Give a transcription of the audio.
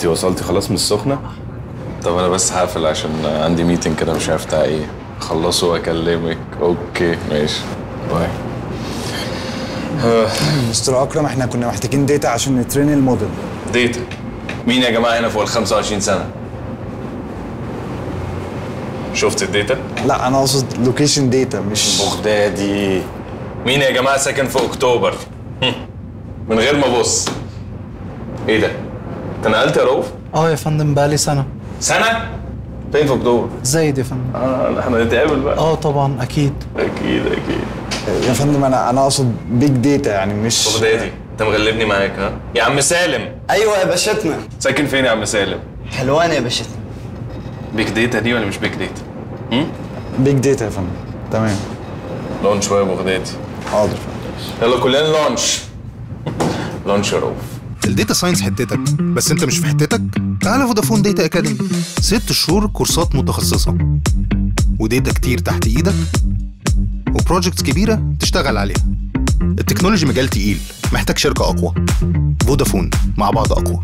انت وصلتي خلاص من السخنة؟ طب أنا بس هقفل عشان عندي meeting كده مش عارف بتاع إيه. خلصه واكلمك. okay ماشي. باي. مستر أكرم إحنا كنا محتاجين data عشان ن train ال model. data مين يا جماعة هنا فوق ال 25 سنة؟ شفت ال data لا أنا أقصد location data مش بغدادي. مين يا جماعة ساكن في أكتوبر. من غير ما أبص. إيه ده؟ انت نقلت يا رؤوف آه يا فندم بقالي سنة. سنة؟ فين في أكتوبر؟ زايد يا فندم. آه إحنا نتقابل بقى. آه طبعا أكيد. أكيد أكيد. يا فندم أنا أنا أقصد big data يعني مش بغدادي أنت مغلبني معاك ها؟ يا عم سالم. أيوه يا باشتنا ساكن فين يا عم سالم؟ حلوان يا باشتنا big data دي ولا مش big data big data يا فندم. تمام. lunch شوية بغدادي. حاضر يلا كلنا lunch. lunch يا رؤوف ال data science حتتك بس انت مش في حتتك؟ تعالى Vodafone Data Academy. ست شهور كورسات متخصصة. و data كتير تحت إيدك. و projects كبيرة تشتغل عليها. ال technology مجال تقيل محتاج شركة أقوى. فودافون مع بعض أقوى.